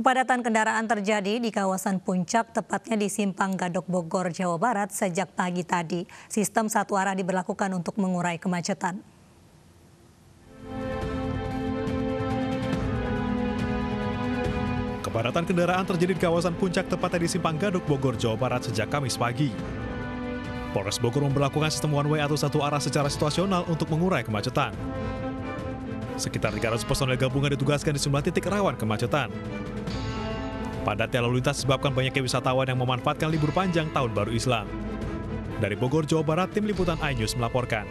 Kepadatan kendaraan terjadi di kawasan Puncak, tepatnya di Simpang Gadok Bogor, Jawa Barat sejak pagi tadi. Sistem satu arah diberlakukan untuk mengurai kemacetan. Kepadatan kendaraan terjadi di kawasan Puncak, tepatnya di Simpang Gadok Bogor, Jawa Barat sejak Kamis pagi. Polres Bogor memperlakukan sistem one way atau satu arah secara situasional untuk mengurai kemacetan. Sekitar 300 personel gabungan ditugaskan di sejumlah titik rawan kemacetan. Padatnya lalu lintas disebabkan banyaknya wisatawan yang memanfaatkan libur panjang Tahun Baru Islam. Dari Bogor, Jawa Barat, Tim Liputan iNews melaporkan.